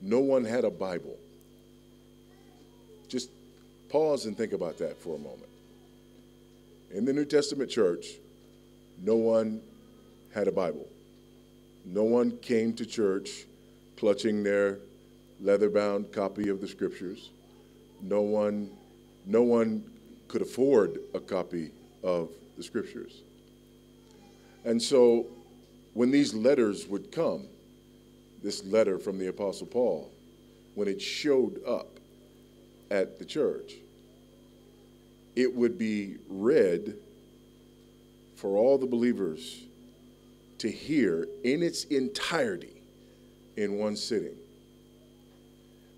no one had a Bible. Just pause and think about that for a moment. In the New Testament church, no one had a Bible. No one came to church clutching their leather bound copy of the scriptures. No one, no one could afford a copy of the scriptures. And so when these letters would come, this letter from the Apostle Paul, when it showed up at the church, it would be read for all the believers to hear in its entirety in one sitting.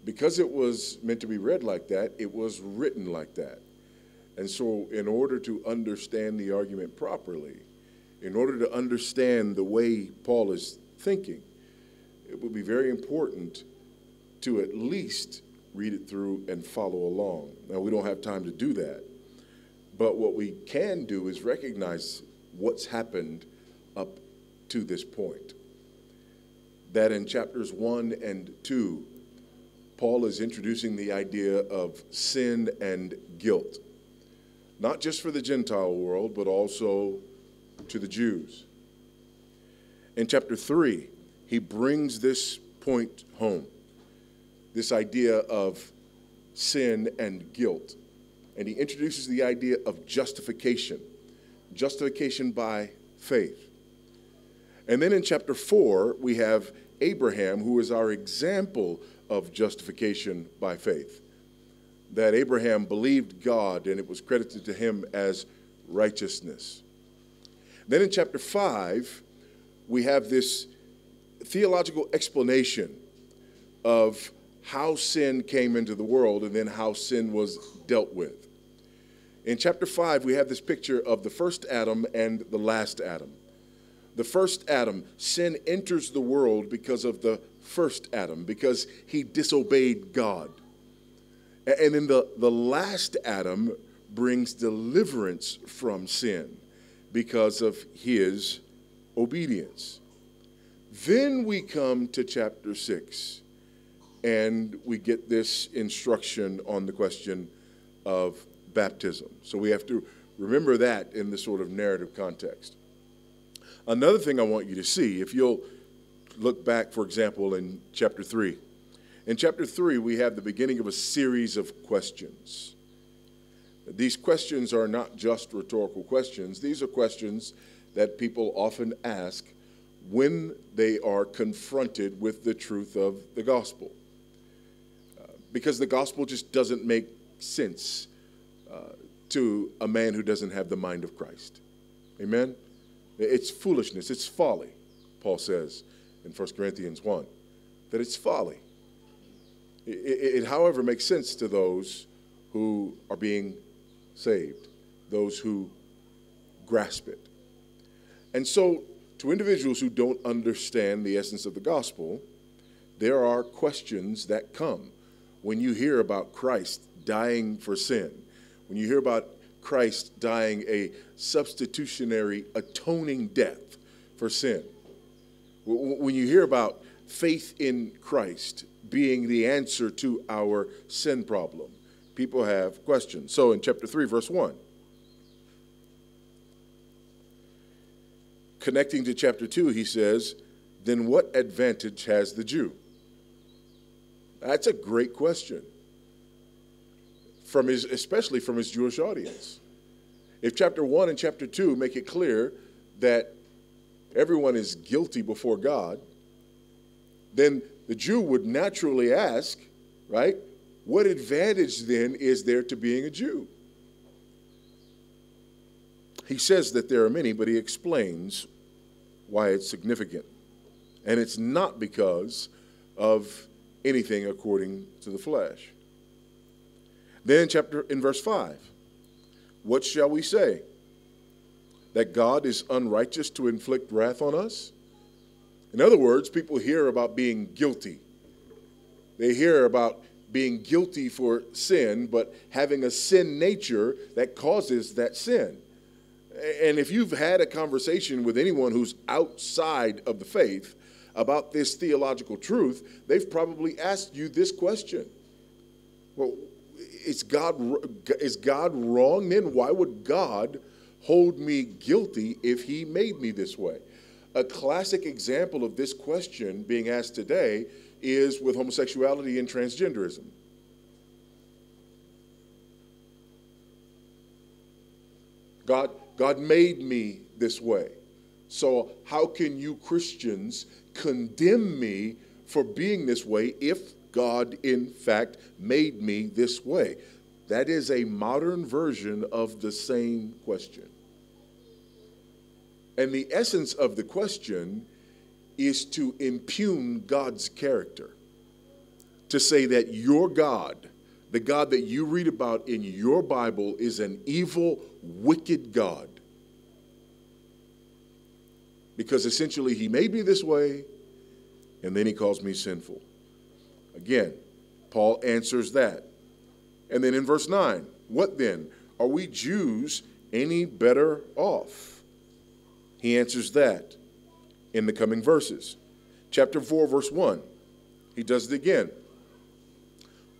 Because it was meant to be read like that, it was written like that. And so, in order to understand the argument properly, in order to understand the way Paul is thinking, it would be very important to at least read it through and follow along. Now, we don't have time to do that. But what we can do is recognize what's happened up to this point. That in chapters 1 and 2, Paul is introducing the idea of sin and guilt, not just for the Gentile world, but also to the Jews. In chapter 3, he brings this point home this idea of sin and guilt. And he introduces the idea of justification justification by faith. And then in chapter 4, we have Abraham, who is our example of justification by faith. That Abraham believed God and it was credited to him as righteousness. Then in chapter 5, we have this theological explanation of how sin came into the world and then how sin was dealt with. In chapter 5, we have this picture of the first Adam and the last Adam. The first Adam, sin enters the world because of the first Adam, because he disobeyed God. And then the, the last Adam brings deliverance from sin because of his obedience. Then we come to chapter 6 and we get this instruction on the question of baptism. So we have to remember that in the sort of narrative context. Another thing I want you to see, if you'll look back, for example, in chapter 3. In chapter 3, we have the beginning of a series of questions. These questions are not just rhetorical questions, these are questions that people often ask when they are confronted with the truth of the gospel. Uh, because the gospel just doesn't make sense uh, to a man who doesn't have the mind of Christ. Amen? It's foolishness, it's folly, Paul says in 1 Corinthians 1, that it's folly. It, it, it, however, makes sense to those who are being saved, those who grasp it. And so, to individuals who don't understand the essence of the gospel, there are questions that come when you hear about Christ dying for sin when you hear about Christ dying a substitutionary atoning death for sin, when you hear about faith in Christ being the answer to our sin problem, people have questions. So in chapter 3, verse 1, connecting to chapter 2, he says, Then what advantage has the Jew? That's a great question from his, especially from his Jewish audience. If chapter 1 and chapter 2 make it clear that everyone is guilty before God, then the Jew would naturally ask, right, what advantage then is there to being a Jew? He says that there are many, but he explains why it's significant. And it's not because of anything according to the flesh. Then chapter in verse 5. What shall we say? That God is unrighteous to inflict wrath on us? In other words, people hear about being guilty. They hear about being guilty for sin, but having a sin nature that causes that sin. And if you've had a conversation with anyone who's outside of the faith about this theological truth, they've probably asked you this question. Well, is God, is God wrong then? Why would God hold me guilty if he made me this way? A classic example of this question being asked today is with homosexuality and transgenderism. God, God made me this way. So, how can you Christians condemn me for being this way if God, in fact, made me this way? That is a modern version of the same question. And the essence of the question is to impugn God's character, to say that your God, the God that you read about in your Bible, is an evil, wicked God. Because essentially, He made me this way, and then He calls me sinful. Again, Paul answers that. And then in verse 9, what then? Are we Jews any better off? He answers that in the coming verses. Chapter 4, verse 1, he does it again.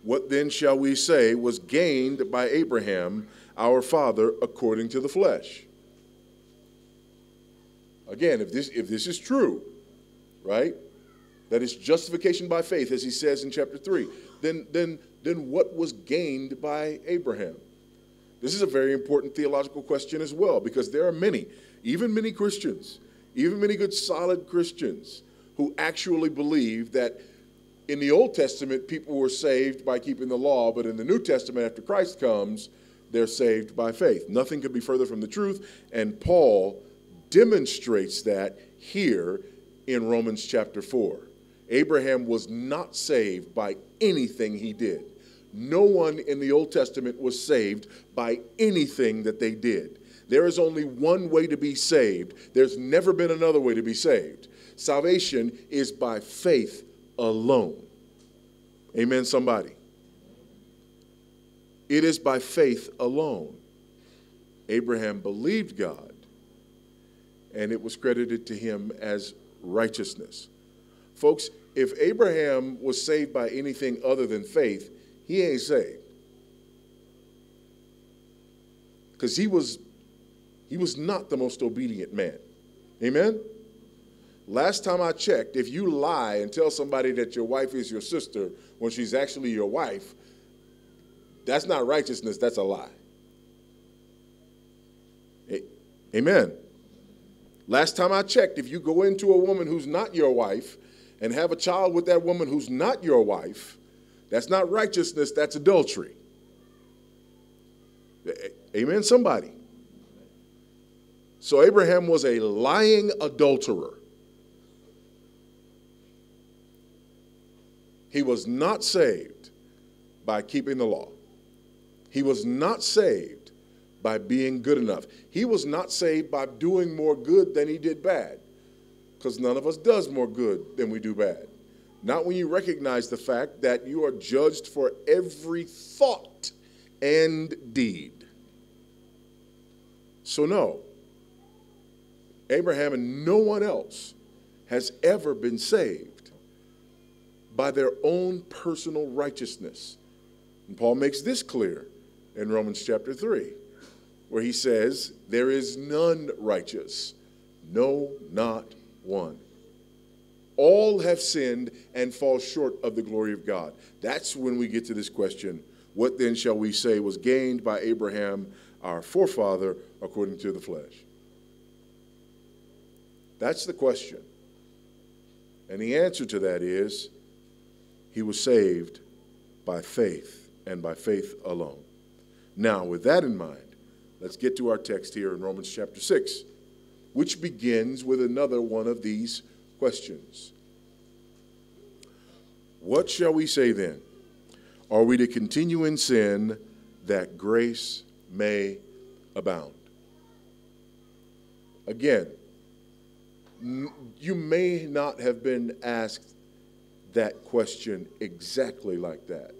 What then shall we say was gained by Abraham, our father, according to the flesh? Again, if this, if this is true, right, that is justification by faith, as he says in chapter 3, then, then, then what was gained by Abraham? This is a very important theological question as well, because there are many, even many Christians, even many good solid Christians who actually believe that in the Old Testament, people were saved by keeping the law, but in the New Testament, after Christ comes, they're saved by faith. Nothing could be further from the truth, and Paul demonstrates that here in Romans chapter 4. Abraham was not saved by anything he did. No one in the Old Testament was saved by anything that they did. There is only one way to be saved. There's never been another way to be saved. Salvation is by faith alone. Amen, somebody. It is by faith alone. Abraham believed God, and it was credited to him as righteousness. Folks, if Abraham was saved by anything other than faith, he ain't saved. Because he was he was not the most obedient man. Amen? Last time I checked, if you lie and tell somebody that your wife is your sister when she's actually your wife, that's not righteousness, that's a lie. Amen. Last time I checked, if you go into a woman who's not your wife and have a child with that woman who's not your wife, that's not righteousness, that's adultery. Amen, somebody. So Abraham was a lying adulterer. He was not saved by keeping the law. He was not saved by being good enough. He was not saved by doing more good than he did bad. Because none of us does more good than we do bad. Not when you recognize the fact that you are judged for every thought and deed. So, no, Abraham and no one else has ever been saved by their own personal righteousness. And Paul makes this clear in Romans chapter 3, where he says, There is none righteous, no, not one. All have sinned and fall short of the glory of God. That's when we get to this question What then shall we say was gained by Abraham, our forefather, according to the flesh? That's the question. And the answer to that is he was saved by faith and by faith alone. Now, with that in mind, let's get to our text here in Romans chapter 6, which begins with another one of these questions. What shall we say then? Are we to continue in sin that grace may abound? Again, you may not have been asked that question exactly like that,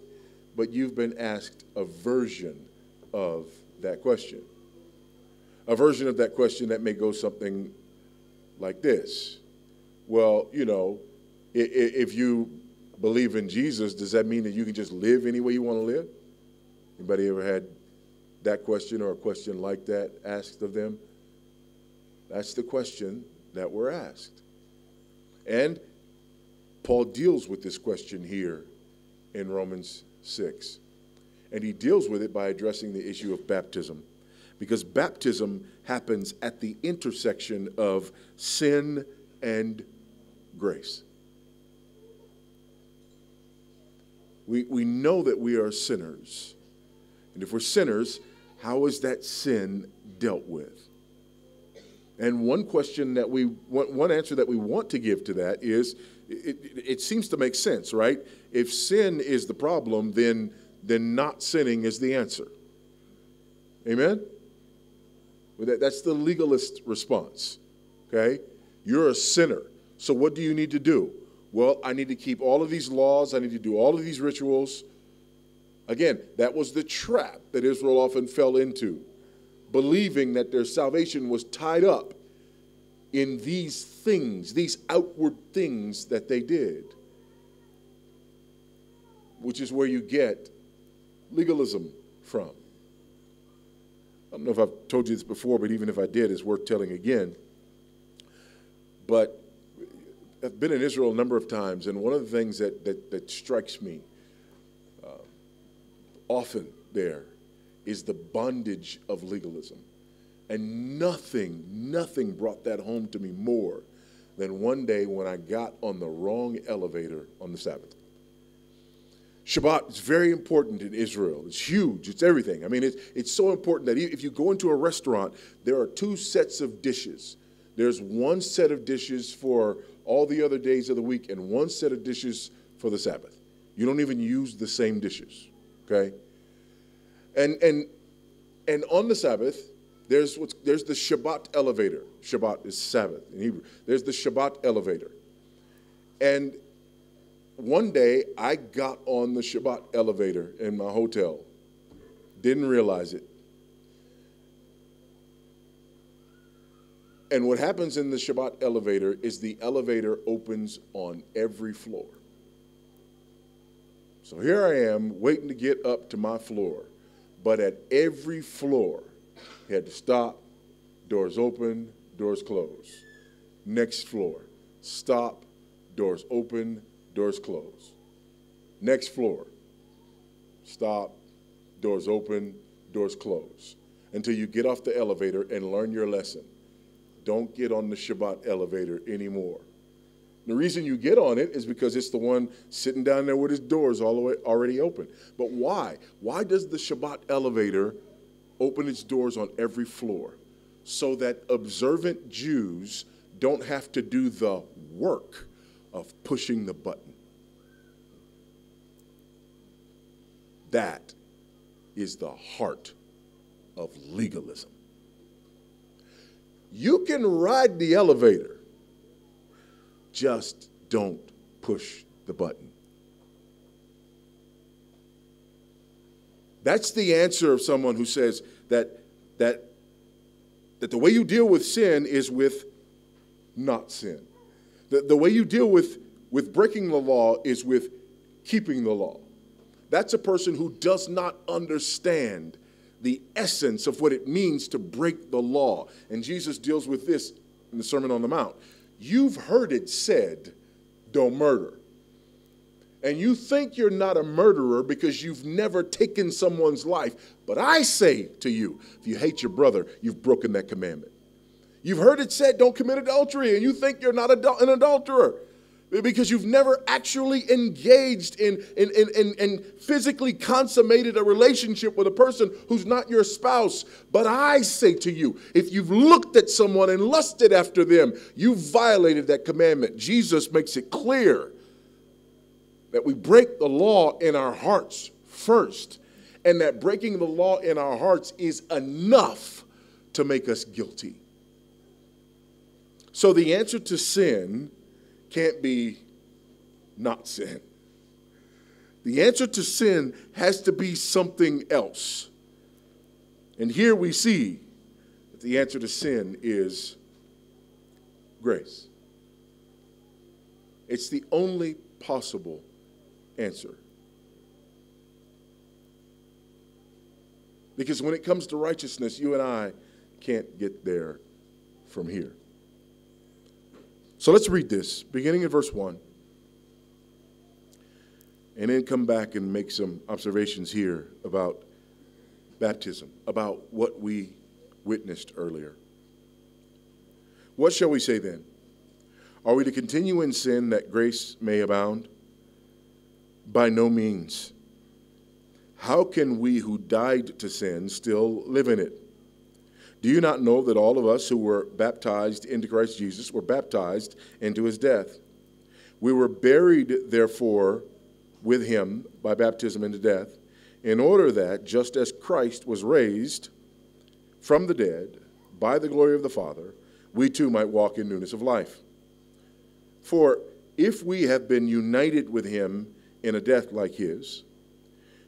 but you've been asked a version of that question. A version of that question that may go something like this well, you know, if you believe in Jesus, does that mean that you can just live any way you want to live? Anybody ever had that question or a question like that asked of them? That's the question that we're asked. And Paul deals with this question here in Romans 6. And he deals with it by addressing the issue of baptism. Because baptism happens at the intersection of sin and grace. We, we know that we are sinners. And if we're sinners, how is that sin dealt with? And one question that we, one, one answer that we want to give to that is it, it, seems to make sense, right? If sin is the problem, then, then not sinning is the answer. Amen? Well, that, that's the legalist response, okay? You're a sinner. So what do you need to do? Well, I need to keep all of these laws, I need to do all of these rituals. Again, that was the trap that Israel often fell into, believing that their salvation was tied up in these things, these outward things that they did, which is where you get legalism from. I don't know if I've told you this before, but even if I did, it's worth telling again. But I've been in Israel a number of times, and one of the things that, that, that strikes me uh, often there is the bondage of legalism. And nothing, nothing brought that home to me more than one day when I got on the wrong elevator on the Sabbath. Shabbat is very important in Israel. It's huge. It's everything. I mean, it's, it's so important that if you go into a restaurant, there are two sets of dishes. There's one set of dishes for all the other days of the week and one set of dishes for the Sabbath. You don't even use the same dishes, okay? And and and on the Sabbath, there's what's there's the Shabbat elevator. Shabbat is Sabbath in Hebrew. There's the Shabbat elevator. And one day I got on the Shabbat elevator in my hotel. Didn't realize it. And what happens in the Shabbat elevator is the elevator opens on every floor. So here I am waiting to get up to my floor. But at every floor, had to stop, doors open, doors close. Next floor, stop, doors open, doors close. Next floor, stop, doors open, doors close. Until you get off the elevator and learn your lesson don't get on the Shabbat elevator anymore. The reason you get on it is because it's the one sitting down there with his doors all the way already open. But why? Why does the Shabbat elevator open its doors on every floor? So that observant Jews don't have to do the work of pushing the button. That is the heart of legalism. You can ride the elevator, just don't push the button. That's the answer of someone who says that, that, that the way you deal with sin is with not sin. The, the way you deal with, with breaking the law is with keeping the law. That's a person who does not understand the essence of what it means to break the law. And Jesus deals with this in the Sermon on the Mount. You've heard it said, don't murder. And you think you're not a murderer because you've never taken someone's life. But I say to you, if you hate your brother, you've broken that commandment. You've heard it said, don't commit adultery, and you think you're not an adulterer because you've never actually engaged in, in, in, in, in, physically consummated a relationship with a person who's not your spouse. But I say to you, if you've looked at someone and lusted after them, you've violated that commandment. Jesus makes it clear that we break the law in our hearts first, and that breaking the law in our hearts is enough to make us guilty. So the answer to sin can't be not sin. The answer to sin has to be something else. And here we see that the answer to sin is grace. It's the only possible answer. Because when it comes to righteousness, you and I can't get there from here. So let's read this, beginning in verse 1, and then come back and make some observations here about baptism, about what we witnessed earlier. What shall we say then? Are we to continue in sin that grace may abound? By no means. How can we who died to sin still live in it? Do you not know that all of us who were baptized into Christ Jesus were baptized into his death? We were buried, therefore, with him by baptism into death, in order that, just as Christ was raised from the dead by the glory of the Father, we too might walk in newness of life. For if we have been united with him in a death like his,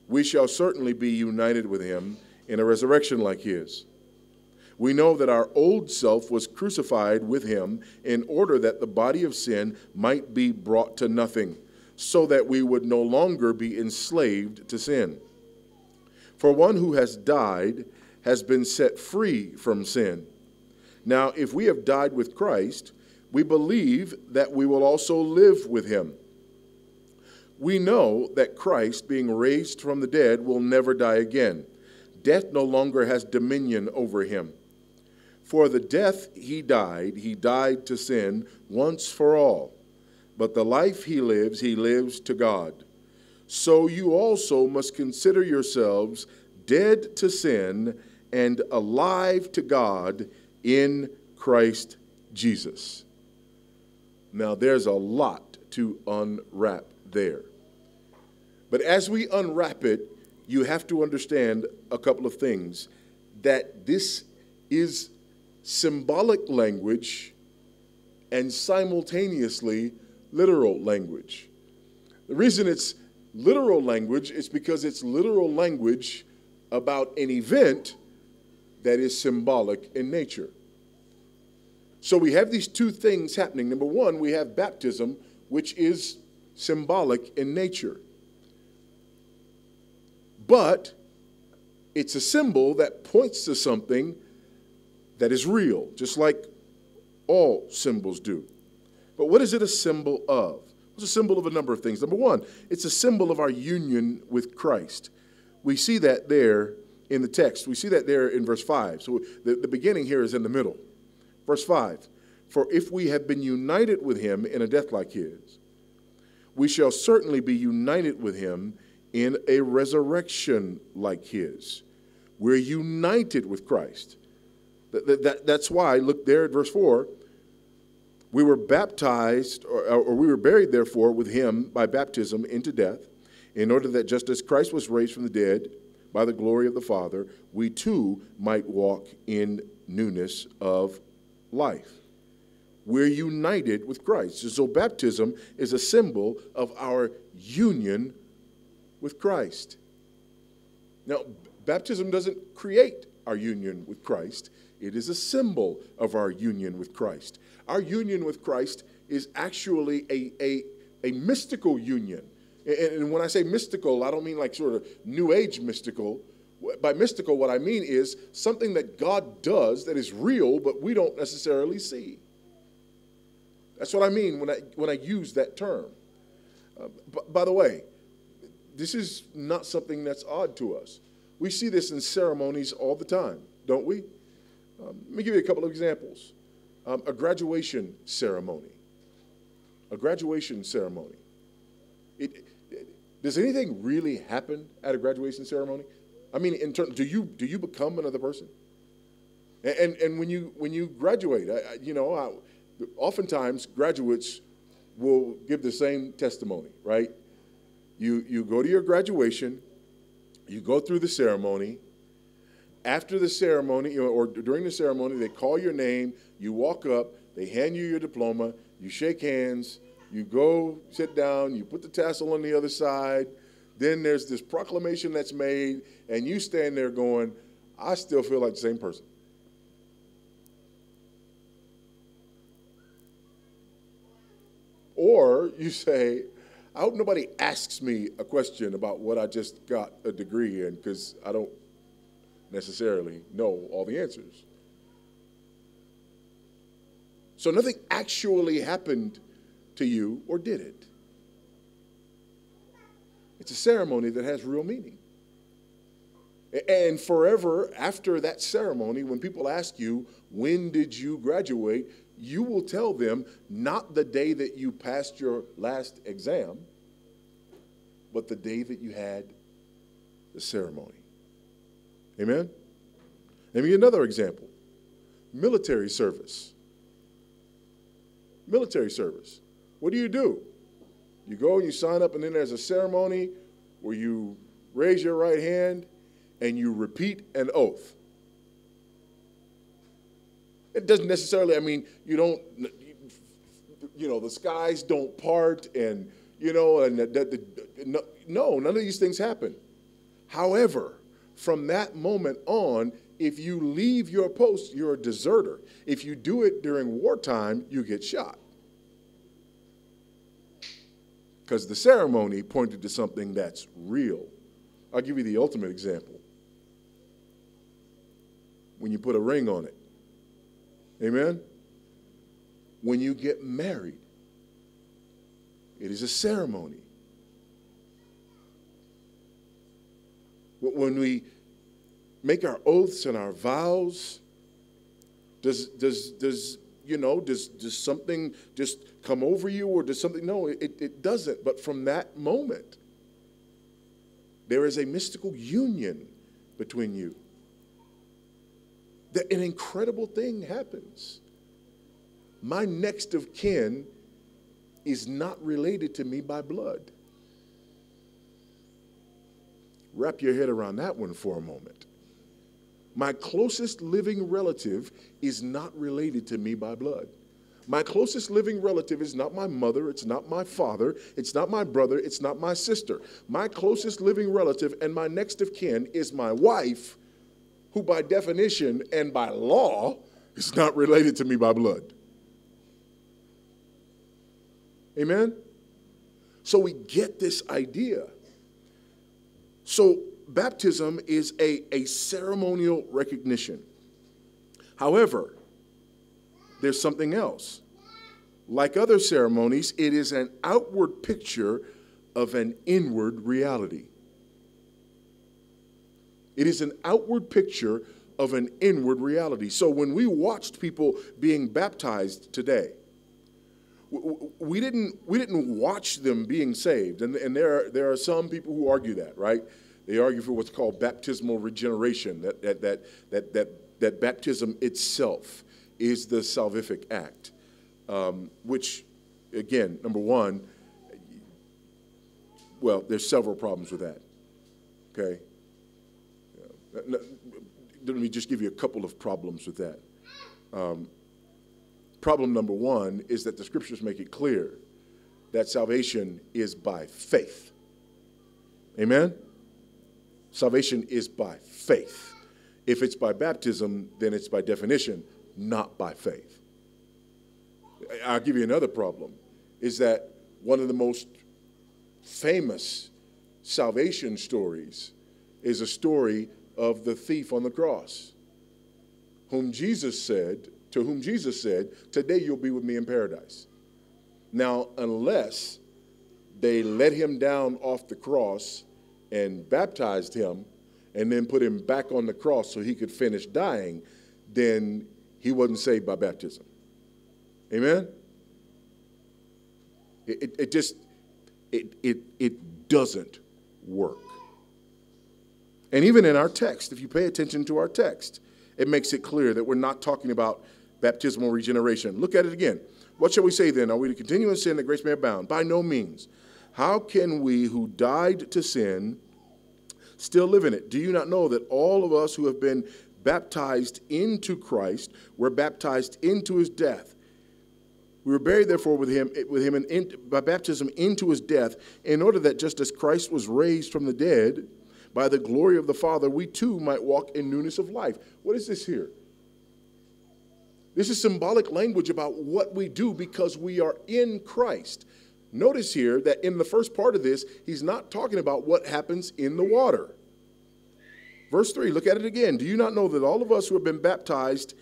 we shall certainly be united with him in a resurrection like his. We know that our old self was crucified with him in order that the body of sin might be brought to nothing, so that we would no longer be enslaved to sin. For one who has died has been set free from sin. Now, if we have died with Christ, we believe that we will also live with him. We know that Christ, being raised from the dead, will never die again. Death no longer has dominion over him. For the death he died, he died to sin once for all. But the life he lives, he lives to God. So you also must consider yourselves dead to sin and alive to God in Christ Jesus. Now, there's a lot to unwrap there. But as we unwrap it, you have to understand a couple of things that this is symbolic language and simultaneously literal language. The reason it's literal language is because it's literal language about an event that is symbolic in nature. So we have these two things happening. Number one, we have baptism, which is symbolic in nature. But it's a symbol that points to something that is real, just like all symbols do. But what is it a symbol of? It's a symbol of a number of things. Number one, it's a symbol of our union with Christ. We see that there in the text. We see that there in verse 5. So the, the beginning here is in the middle. Verse 5 For if we have been united with him in a death like his, we shall certainly be united with him in a resurrection like his. We're united with Christ. That, that, that, that's why, look there at verse 4 we were baptized, or, or we were buried, therefore, with him by baptism into death, in order that just as Christ was raised from the dead by the glory of the Father, we too might walk in newness of life. We're united with Christ. So, baptism is a symbol of our union with Christ. Now, baptism doesn't create our union with Christ, it is a symbol of our union with Christ. Our union with Christ is actually a, a, a mystical union. And when I say mystical, I don't mean like sort of new age mystical. By mystical, what I mean is something that God does that is real, but we don't necessarily see. That's what I mean when I, when I use that term. Uh, by the way, this is not something that's odd to us. We see this in ceremonies all the time, don't we? Um, let me give you a couple of examples. Um, a graduation ceremony. A graduation ceremony. It, it, does anything really happen at a graduation ceremony? I mean, in do you do you become another person? And and, and when you when you graduate, I, you know, I, oftentimes graduates will give the same testimony, right? You you go to your graduation, you go through the ceremony, after the ceremony or during the ceremony, they call your name, you walk up, they hand you your diploma, you shake hands, you go sit down, you put the tassel on the other side. Then there's this proclamation that's made, and you stand there going, I still feel like the same person. Or you say, I hope nobody asks me a question about what I just got a degree in because I don't necessarily know all the answers. So nothing actually happened to you, or did it? It's a ceremony that has real meaning. And forever after that ceremony, when people ask you, when did you graduate? You will tell them not the day that you passed your last exam, but the day that you had the ceremony. Amen? Let me give another example military service. Military service. What do you do? You go and you sign up, and then there's a ceremony where you raise your right hand and you repeat an oath. It doesn't necessarily, I mean, you don't, you know, the skies don't part and, you know, and the, the, the, no, none of these things happen. However, from that moment on, if you leave your post, you're a deserter. If you do it during wartime, you get shot. Because the ceremony pointed to something that's real. I'll give you the ultimate example when you put a ring on it. Amen? When you get married, it is a ceremony. When we make our oaths and our vows, does, does, does you know, does, does something just come over you or does something? No, it, it doesn't. But from that moment, there is a mystical union between you that an incredible thing happens. My next of kin is not related to me by blood. Wrap your head around that one for a moment. My closest living relative is not related to me by blood. My closest living relative is not my mother, it's not my father, it's not my brother, it's not my sister. My closest living relative and my next of kin is my wife, who by definition and by law is not related to me by blood. Amen? So we get this idea. So baptism is a, a ceremonial recognition. However, there's something else. Like other ceremonies, it is an outward picture of an inward reality. It is an outward picture of an inward reality. So when we watched people being baptized today, we didn't, we didn't watch them being saved. And, and there, are, there are some people who argue that, right? They argue for what's called baptismal regeneration, that, that, that, that, that, that baptism itself is the salvific act, um, which, again, number one, well, there's several problems with that, okay? Let me just give you a couple of problems with that. Um, problem number one is that the scriptures make it clear that salvation is by faith. Amen? Salvation is by faith. If it's by baptism, then it's by definition not by faith. I'll give you another problem is that one of the most famous salvation stories is a story of the thief on the cross, whom Jesus said, to whom Jesus said, Today you'll be with me in paradise. Now, unless they let him down off the cross and baptized him and then put him back on the cross so he could finish dying, then he wasn't saved by baptism. Amen? It, it, it just, it, it, it doesn't work. And even in our text, if you pay attention to our text, it makes it clear that we're not talking about baptismal regeneration. Look at it again. What shall we say then? Are we to continue in sin that grace may abound? By no means. How can we who died to sin still live in it? Do you not know that all of us who have been baptized into Christ were baptized into his death? We were buried, therefore, with him, with him in, in, by baptism into his death, in order that just as Christ was raised from the dead, by the glory of the Father, we too might walk in newness of life. What is this here? This is symbolic language about what we do because we are in Christ. notice here that in the first part of this, he's not talking about what happens in the water. Verse 3, look at it again. Do you not know that all of us who have been baptized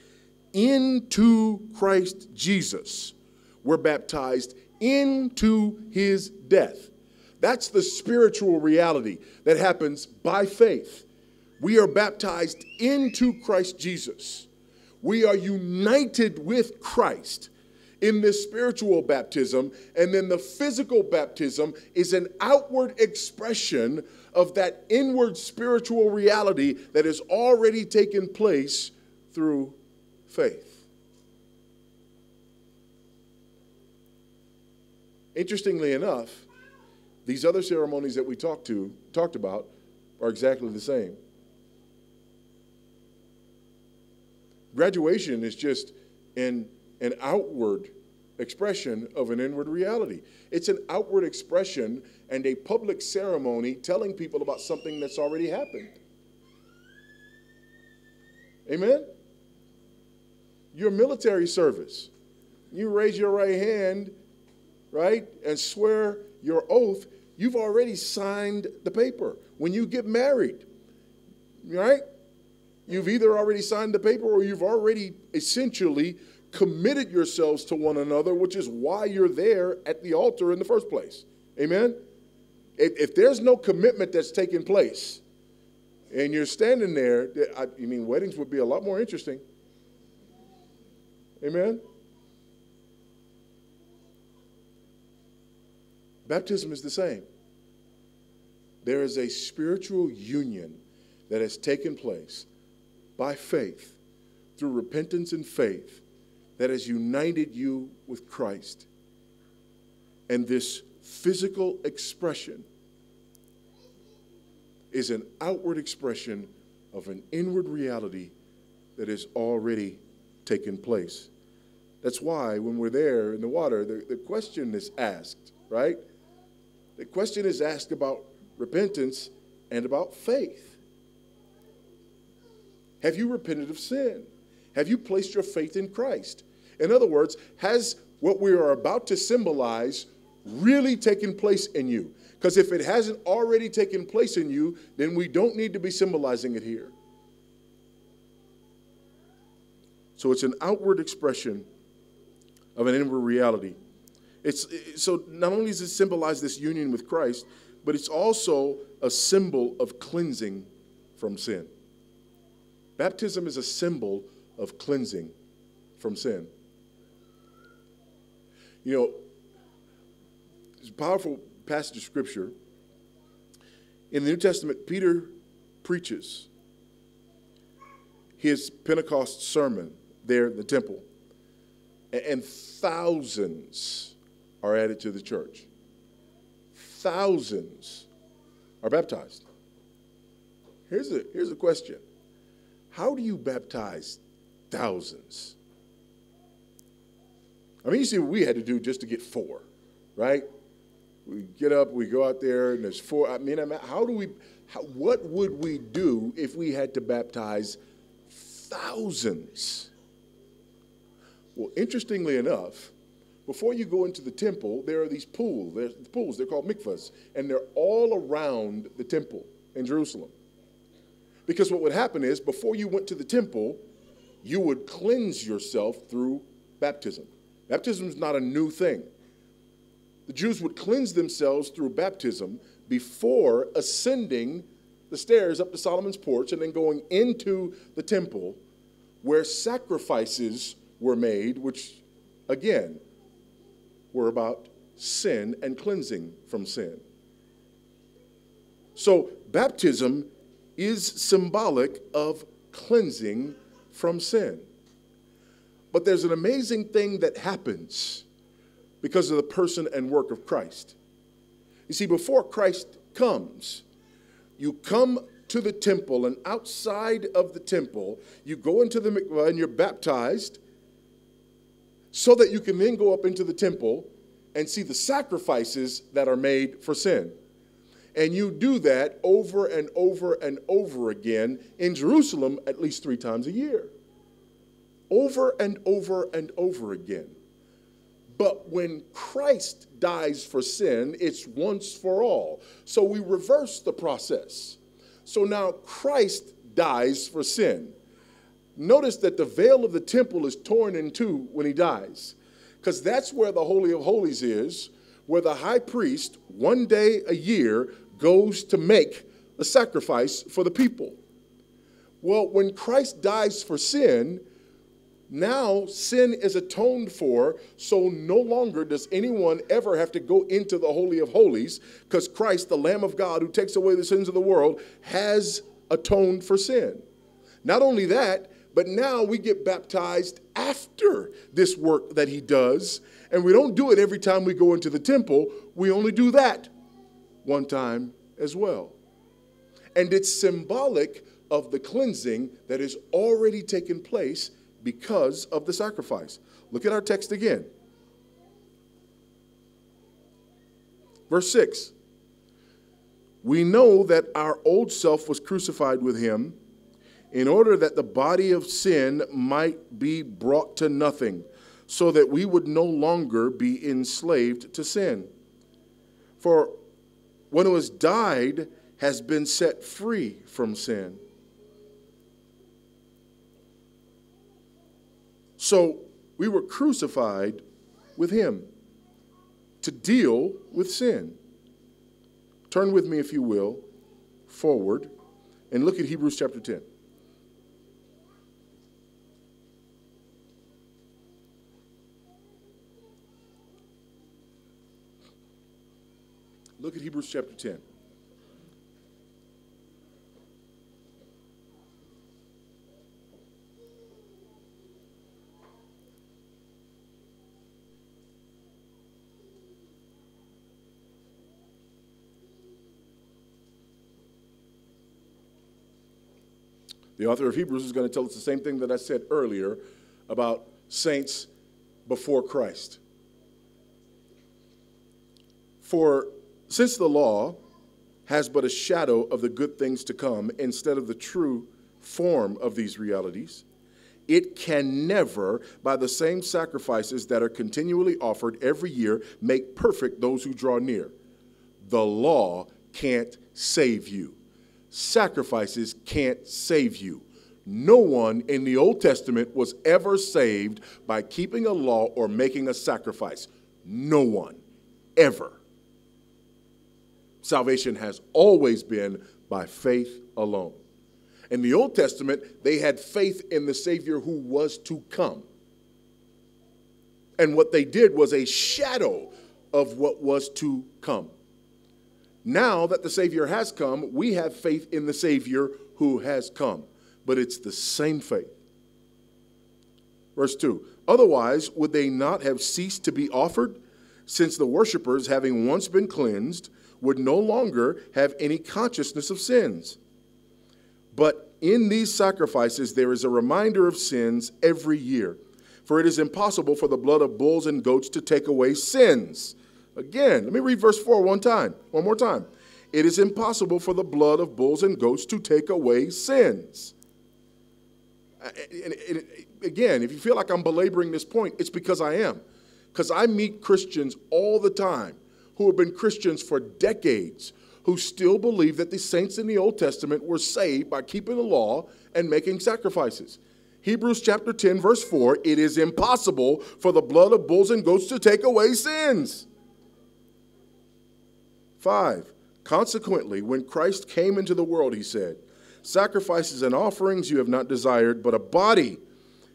into Christ Jesus were baptized into his death? That's the spiritual reality that happens by faith. We are baptized into Christ Jesus. We are united with Christ in this spiritual baptism, and then the physical baptism is an outward expression of that inward spiritual reality that has already taken place through faith. Interestingly enough, these other ceremonies that we talked to talked about are exactly the same. Graduation is just an, an outward expression of an inward reality. It's an outward expression and a public ceremony telling people about something that's already happened. Amen? Your military service. You raise your right hand, right, and swear your oath. You've already signed the paper. When you get married, right? You've either already signed the paper or you've already essentially committed yourselves to one another, which is why you're there at the altar in the first place. Amen? If, if there's no commitment that's taking place and you're standing there, I, I mean, weddings would be a lot more interesting. Amen? Baptism is the same. There is a spiritual union that has taken place by faith, through repentance and faith, that has united you with Christ. And this physical expression is an outward expression of an inward reality that has already taken place. That's why when we're there in the water, the, the question is asked, right? The question is asked about repentance and about faith. Have you repented of sin? Have you placed your faith in Christ? In other words, has what we are about to symbolize really taken place in you? Because if it hasn't already taken place in you, then we don't need to be symbolizing it here. So it's an outward expression of an inward reality. It's, so not only does it symbolize this union with Christ, but it's also a symbol of cleansing from sin. Baptism is a symbol of cleansing from sin. You know, it's a powerful passage of scripture. In the New Testament, Peter preaches his Pentecost sermon there in the temple, and thousands are added to the church. Thousands are baptized. Here's a, here's a question How do you baptize thousands? I mean, you see what we had to do just to get four, right? We get up, we go out there, and there's four. I mean, how do we, how, what would we do if we had to baptize thousands? Well, interestingly enough, before you go into the temple, there are these pools. There's pools. They're called mikvahs, and they're all around the temple in Jerusalem. Because what would happen is, before you went to the temple, you would cleanse yourself through baptism. Baptism is not a new thing. The Jews would cleanse themselves through baptism before ascending the stairs up to Solomon's porch and then going into the temple where sacrifices were made, which, again, were about sin and cleansing from sin. So, baptism is symbolic of cleansing from sin. But there's an amazing thing that happens because of the person and work of Christ. You see, before Christ comes, you come to the temple, and outside of the temple, you go into the mikvah and you're baptized so that you can then go up into the temple and see the sacrifices that are made for sin. And you do that over and over and over again in Jerusalem at least three times a year over and over and over again. But when Christ dies for sin, it's once for all. So we reverse the process. So now Christ dies for sin. Notice that the veil of the temple is torn in two when he dies, because that's where the Holy of Holies is, where the high priest, one day a year, goes to make a sacrifice for the people. Well, when Christ dies for sin, now sin is atoned for, so no longer does anyone ever have to go into the Holy of Holies because Christ, the Lamb of God who takes away the sins of the world, has atoned for sin. Not only that, but now we get baptized after this work that he does, and we don't do it every time we go into the temple. We only do that one time as well. And it's symbolic of the cleansing that has already taken place because of the sacrifice. Look at our text again. Verse 6 We know that our old self was crucified with him in order that the body of sin might be brought to nothing, so that we would no longer be enslaved to sin. For one who has died has been set free from sin. So we were crucified with him to deal with sin. Turn with me, if you will, forward and look at Hebrews chapter 10. Look at Hebrews chapter 10. The author of Hebrews is going to tell us the same thing that I said earlier about saints before Christ. For since the law has but a shadow of the good things to come instead of the true form of these realities, it can never, by the same sacrifices that are continually offered every year, make perfect those who draw near. The law can't save you sacrifices can't save you. No one in the Old Testament was ever saved by keeping a law or making a sacrifice. No one, ever. Salvation has always been by faith alone. In the Old Testament, they had faith in the Savior who was to come. And what they did was a shadow of what was to come. Now that the Savior has come, we have faith in the Savior who has come. But it's the same faith. Verse 2 Otherwise, would they not have ceased to be offered, since the worshippers, having once been cleansed, would no longer have any consciousness of sins? But in these sacrifices, there is a reminder of sins every year. For it is impossible for the blood of bulls and goats to take away sins. Again, let me read verse 4 one time, one more time. It is impossible for the blood of bulls and goats to take away sins. And, again, if you feel like I'm belaboring this point, it's because I am. Because I meet Christians all the time who have been Christians for decades who still believe that the saints in the Old Testament were saved by keeping the law and making sacrifices. Hebrews chapter 10, verse 4 it is impossible for the blood of bulls and goats to take away sins. 5. Consequently, when Christ came into the world, he said, Sacrifices and offerings you have not desired, but a body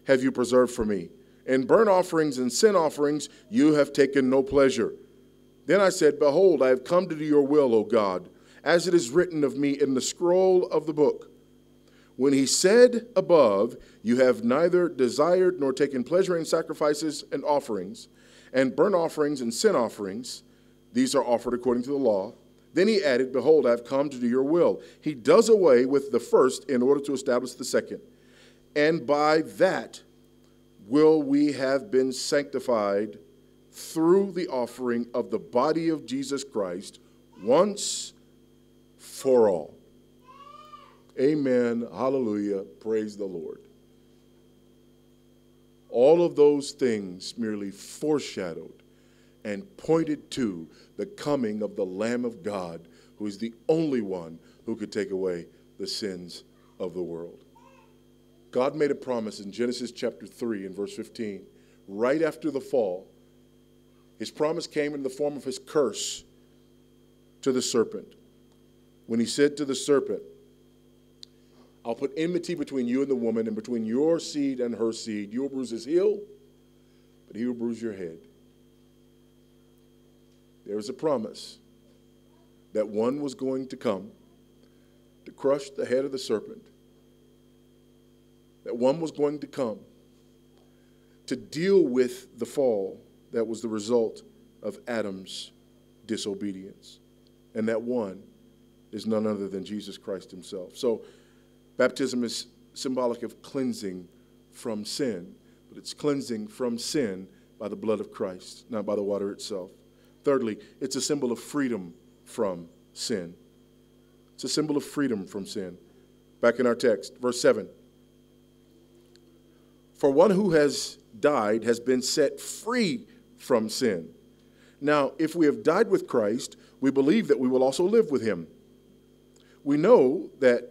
have you preserved for me. In burnt offerings and sin offerings you have taken no pleasure. Then I said, Behold, I have come to do your will, O God, as it is written of me in the scroll of the book. When he said above, You have neither desired nor taken pleasure in sacrifices and offerings, and burnt offerings and sin offerings, these are offered according to the law. Then he added, Behold, I have come to do your will. He does away with the first in order to establish the second. And by that will we have been sanctified through the offering of the body of Jesus Christ once for all. Amen. Hallelujah. Praise the Lord. All of those things merely foreshadowed and pointed to the coming of the Lamb of God, who is the only one who could take away the sins of the world. God made a promise in Genesis chapter 3 and verse 15, right after the fall. His promise came in the form of his curse to the serpent. When he said to the serpent, I'll put enmity between you and the woman, and between your seed and her seed. You will bruise his heel, but he will bruise your head. There was a promise that one was going to come to crush the head of the serpent, that one was going to come to deal with the fall that was the result of Adam's disobedience. And that one is none other than Jesus Christ himself. So, baptism is symbolic of cleansing from sin, but it's cleansing from sin by the blood of Christ, not by the water itself. Thirdly, it's a symbol of freedom from sin. It's a symbol of freedom from sin. Back in our text, verse 7. For one who has died has been set free from sin. Now, if we have died with Christ, we believe that we will also live with him. We know that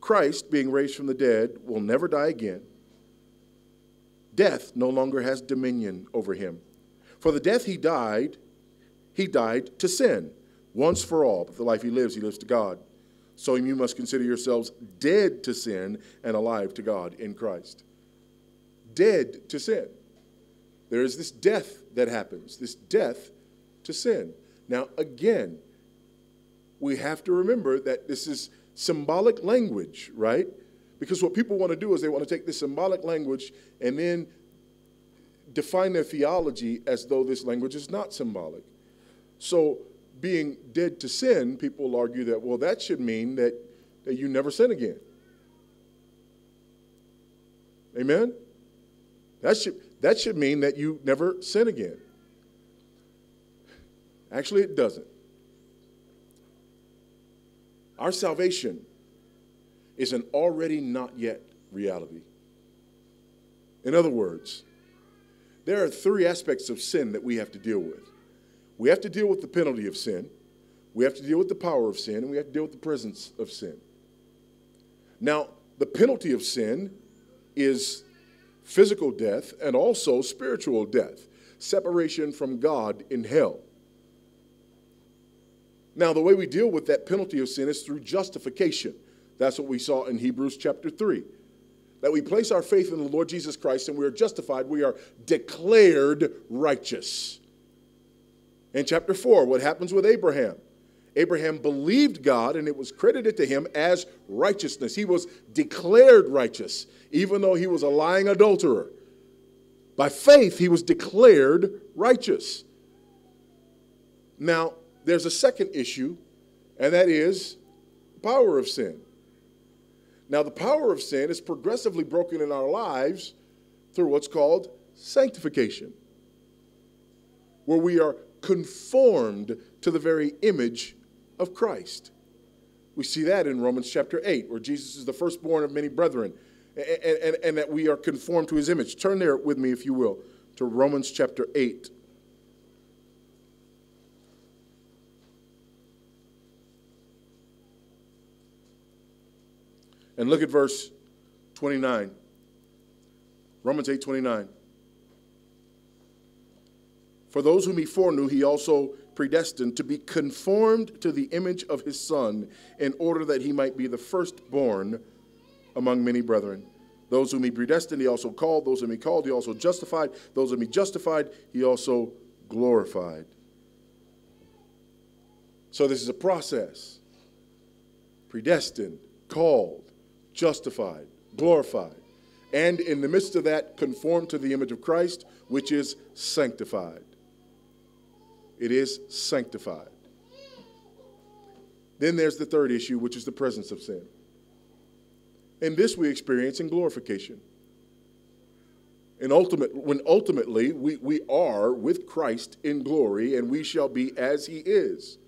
Christ, being raised from the dead, will never die again. Death no longer has dominion over him. For the death he died, he died to sin once for all, but the life he lives, he lives to God. So you must consider yourselves dead to sin and alive to God in Christ. Dead to sin. There is this death that happens, this death to sin. Now, again, we have to remember that this is symbolic language, right? Because what people want to do is they want to take this symbolic language and then define their theology as though this language is not symbolic. So, being dead to sin, people argue that, well, that should mean that, that you never sin again. Amen? That should, that should mean that you never sin again. Actually, it doesn't. Our salvation is an already not yet reality. In other words, there are three aspects of sin that we have to deal with. We have to deal with the penalty of sin, we have to deal with the power of sin, and we have to deal with the presence of sin. Now, the penalty of sin is physical death and also spiritual death, separation from God in hell. Now, the way we deal with that penalty of sin is through justification. That's what we saw in Hebrews chapter 3. That we place our faith in the Lord Jesus Christ and we are justified, we are declared righteous. In chapter 4, what happens with Abraham? Abraham believed God and it was credited to him as righteousness. He was declared righteous, even though he was a lying adulterer. By faith, he was declared righteous. Now, there's a second issue, and that is the power of sin. Now, the power of sin is progressively broken in our lives through what's called sanctification, where we are conformed to the very image of Christ. We see that in Romans chapter 8, where Jesus is the firstborn of many brethren, and, and, and, that we are conformed to his image. Turn there with me, if you will, to Romans chapter 8. And look at verse 29. Romans 8 29. For those whom he foreknew, he also predestined to be conformed to the image of his Son, in order that he might be the firstborn among many brethren. Those whom he predestined, he also called. Those whom he called, he also justified. Those whom he justified, he also glorified. So this is a process predestined, called, justified, glorified. And in the midst of that, conformed to the image of Christ, which is sanctified it is sanctified. Then there's the third issue, which is the presence of sin. And this we experience in glorification. And ultimate, when ultimately we, we are with Christ in glory, and we shall be as he is,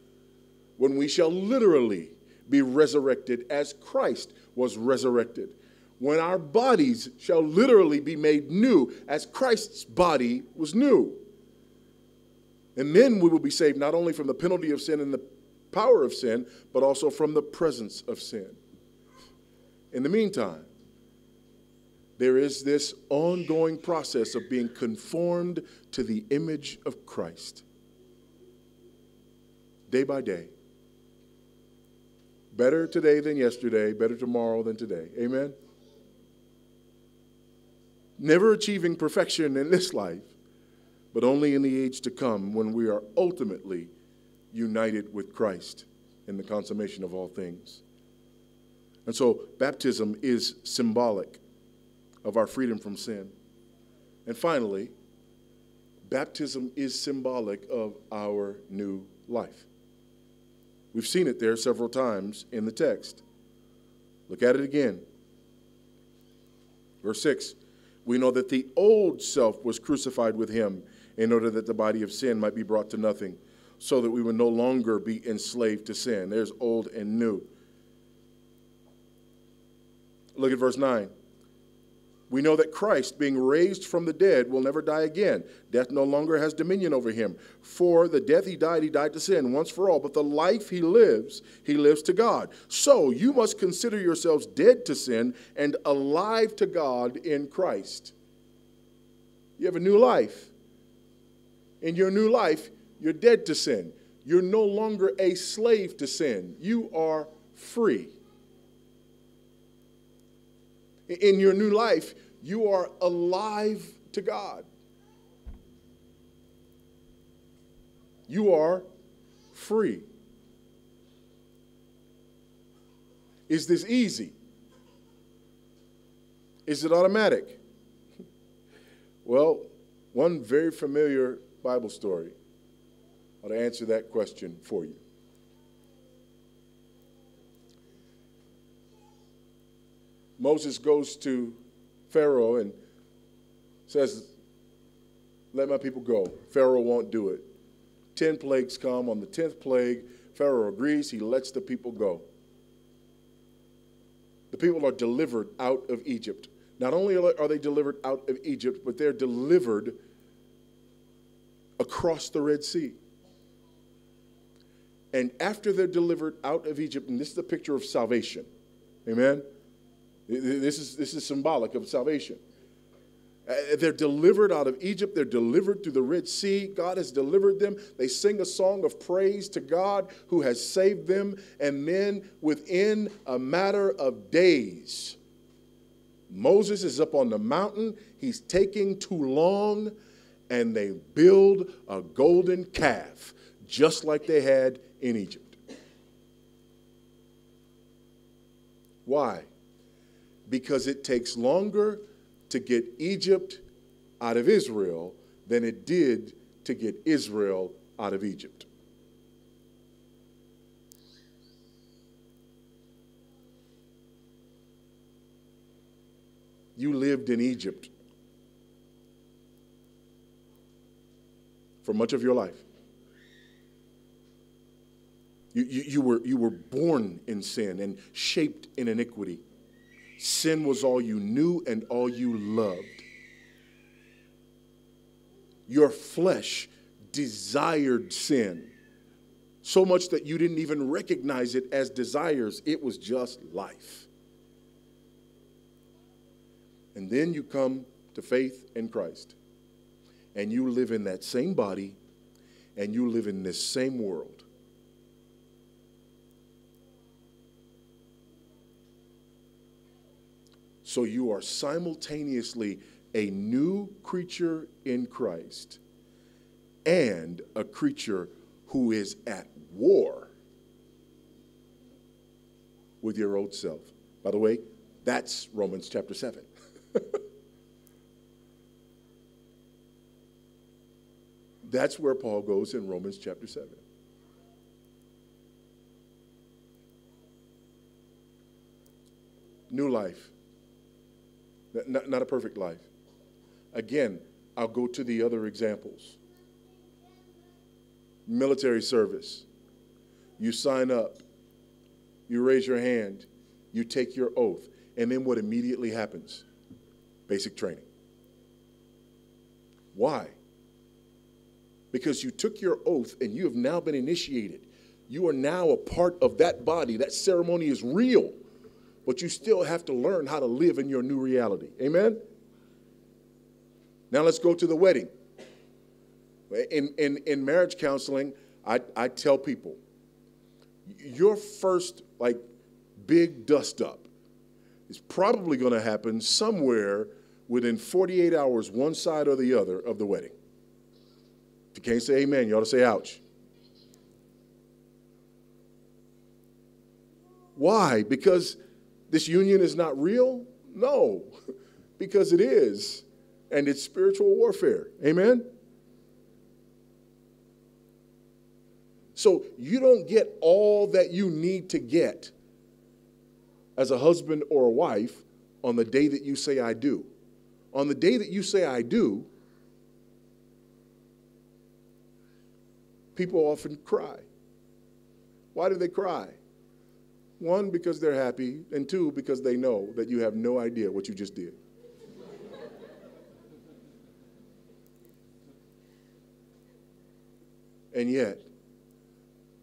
when we shall literally be resurrected as Christ was resurrected. when our bodies shall literally be made new, as Christ's body was new. And then we will be saved not only from the penalty of sin and the power of sin, but also from the presence of sin. In the meantime, there is this ongoing process of being conformed to the image of Christ day by day. Better today than yesterday, better tomorrow than today. Amen? Never achieving perfection in this life, but only in the age to come when we are ultimately united with Christ in the consummation of all things. And so, baptism is symbolic of our freedom from sin. And finally, baptism is symbolic of our new life. We've seen it there several times in the text. Look at it again. Verse 6 We know that the old self was crucified with him in order that the body of sin might be brought to nothing, so that we would no longer be enslaved to sin. There's old and new. Look at verse 9. We know that Christ, being raised from the dead, will never die again. Death no longer has dominion over him. For the death he died, he died to sin once for all. But the life he lives, he lives to God. So you must consider yourselves dead to sin and alive to God in Christ. You have a new life. In your new life, you're dead to sin. You're no longer a slave to sin. You are free in your new life, you are alive to God. You are free. Is this easy? Is it automatic? Well, one very familiar Bible story ought to answer that question for you. Moses goes to Pharaoh and says, Let my people go. Pharaoh won't do it. Ten plagues come. On the tenth plague, Pharaoh agrees. He lets the people go. The people are delivered out of Egypt. Not only are they delivered out of Egypt, but they're delivered across the Red Sea. And after they're delivered out of Egypt, and this is the picture of salvation, amen? This is, this is symbolic of salvation. Uh, they're delivered out of Egypt. They're delivered through the Red Sea. God has delivered them. They sing a song of praise to God who has saved them. And then, within a matter of days, Moses is up on the mountain. He's taking too long, and they build a golden calf, just like they had in Egypt. Why? because it takes longer to get Egypt out of Israel than it did to get Israel out of Egypt. You lived in Egypt for much of your life. You, you, you, were, you were born in sin and shaped in iniquity. Sin was all you knew and all you loved. Your flesh desired sin so much that you didn't even recognize it as desires, it was just life. And then you come to faith in Christ, and you live in that same body, and you live in this same world. So you are simultaneously a new creature in Christ and a creature who is at war with your old self. By the way, that's Romans chapter 7. That's where Paul goes in Romans chapter 7. New life not, not a perfect life. Again, I'll go to the other examples. Military service. You sign up, you raise your hand, you take your oath. And then what immediately happens? Basic training. Why? Because you took your oath and you have now been initiated. You are now a part of that body. That ceremony is real, but you still have to learn how to live in your new reality. Amen? Now let's go to the wedding. In, in, in marriage counseling, I, I tell people your first, like, big dust up is probably going to happen somewhere within 48 hours, one side or the other of the wedding. You can't say amen, you ought to say ouch. Why? Because this union is not real? No, because it is. And it's spiritual warfare. Amen? So you don't get all that you need to get as a husband or a wife on the day that you say, I do. On the day that you say, I do, people often cry. Why do they cry? One, because they're happy, and two, because they know that you have no idea what you just did. and yet,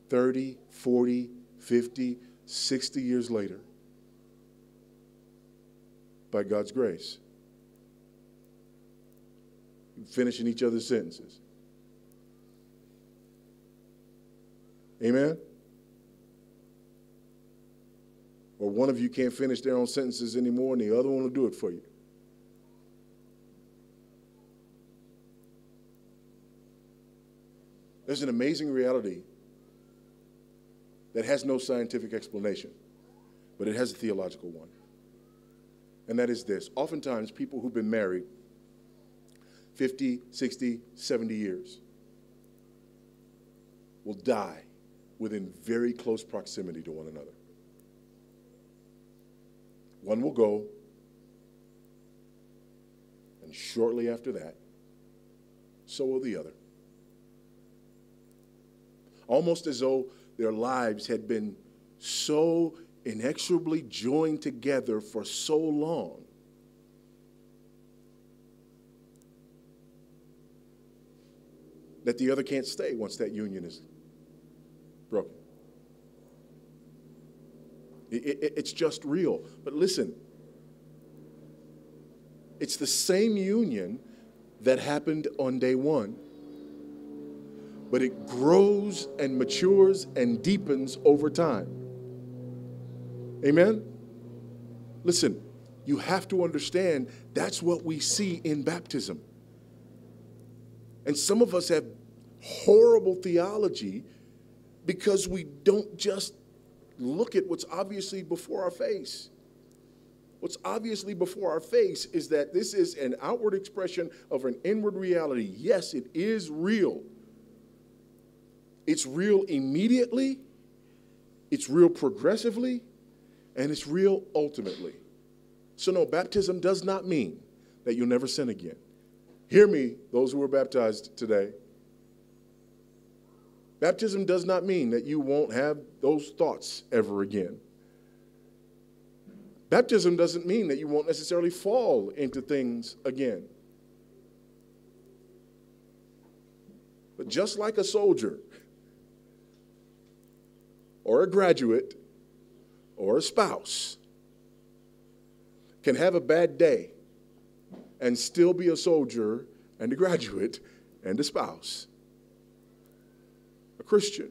30, 40, 50, 60 years later, by God's grace, finishing each other's sentences. Amen? Or one of you can't finish their own sentences anymore and the other one will do it for you. There's an amazing reality that has no scientific explanation, but it has a theological one. And that is this oftentimes, people who've been married 50, 60, 70 years will die within very close proximity to one another. One will go, and shortly after that, so will the other. Almost as though their lives had been so inexorably joined together for so long that the other can't stay once that union is broken. It, it, it's just real. But listen, it's the same union that happened on day one but it grows and matures and deepens over time. Amen? Listen, you have to understand that's what we see in baptism. And some of us have horrible theology because we don't just look at what's obviously before our face. What's obviously before our face is that this is an outward expression of an inward reality. Yes, it is real. It's real immediately, it's real progressively, and it's real ultimately. So, no, baptism does not mean that you'll never sin again. Hear me, those who were baptized today. Baptism does not mean that you won't have those thoughts ever again. Baptism doesn't mean that you won't necessarily fall into things again. But just like a soldier or a graduate or a spouse can have a bad day and still be a soldier and a graduate and a spouse. Christian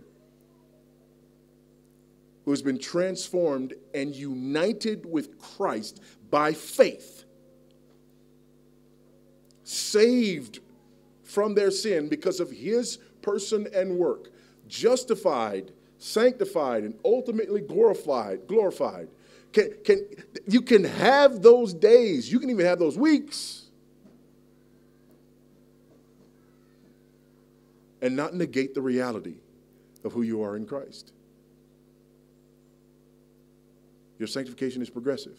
who has been transformed and united with Christ by faith, saved from their sin because of his person and work, justified sanctified, and ultimately glorified, glorified. Can, can, you can have those days, you can even have those weeks, and not negate the reality of who you are in Christ. Your sanctification is progressive.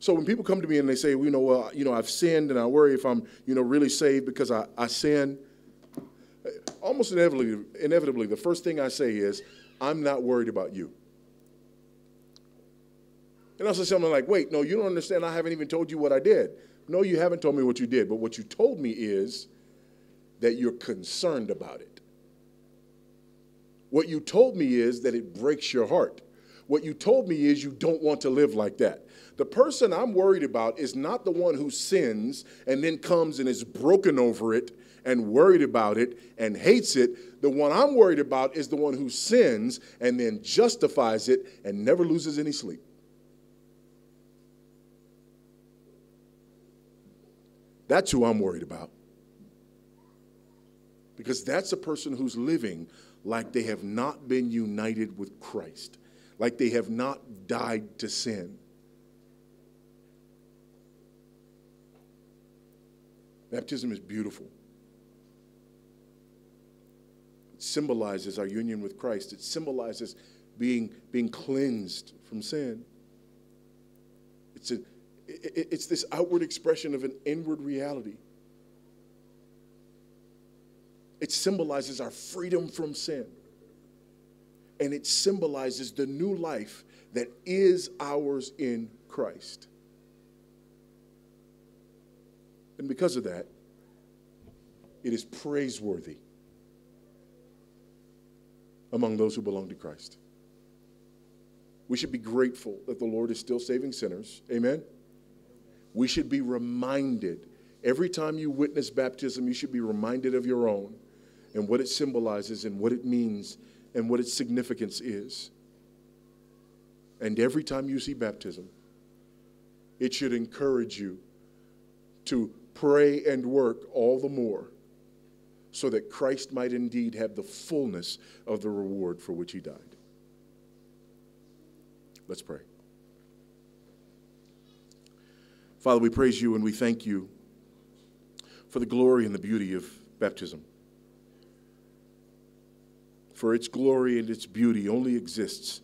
So when people come to me and they say, well, you know, well, you know, I've sinned and I worry if I'm, you know, really saved because I, I sin, almost inevitably, inevitably, the first thing I say is, I'm not worried about you. And I'll say something like, wait, no, you don't understand. I haven't even told you what I did. No, you haven't told me what you did, but what you told me is that you're concerned about it. What you told me is that it breaks your heart. What you told me is you don't want to live like that. The person I'm worried about is not the one who sins and then comes and is broken over it and worried about it and hates it. The one I'm worried about is the one who sins and then justifies it and never loses any sleep. That's who I'm worried about. Because that's a person who's living like they have not been united with Christ, like they have not died to sin. Baptism is beautiful. It symbolizes our union with Christ. It symbolizes being, being cleansed from sin. It's, a, it, it's this outward expression of an inward reality. It symbolizes our freedom from sin. And it symbolizes the new life that is ours in Christ. And because of that, it is praiseworthy among those who belong to Christ. We should be grateful that the Lord is still saving sinners. Amen. We should be reminded every time you witness baptism, you should be reminded of your own and what it symbolizes and what it means and what its significance is. And every time you see baptism, it should encourage you to pray and work all the more so that Christ might indeed have the fullness of the reward for which he died. Let's pray. Father, we praise you and we thank you for the glory and the beauty of baptism for its glory and its beauty only exists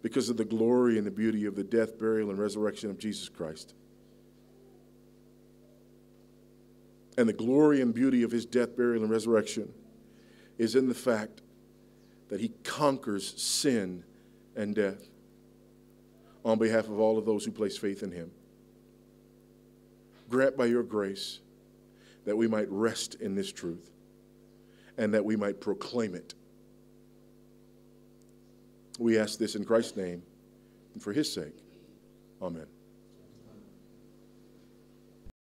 because of the glory and the beauty of the death, burial, and resurrection of Jesus Christ. And the glory and beauty of his death, burial, and resurrection is in the fact that he conquers sin and death on behalf of all of those who place faith in him. Grant by your grace that we might rest in this truth and that we might proclaim it we ask this in Christ's name and for his sake. Amen.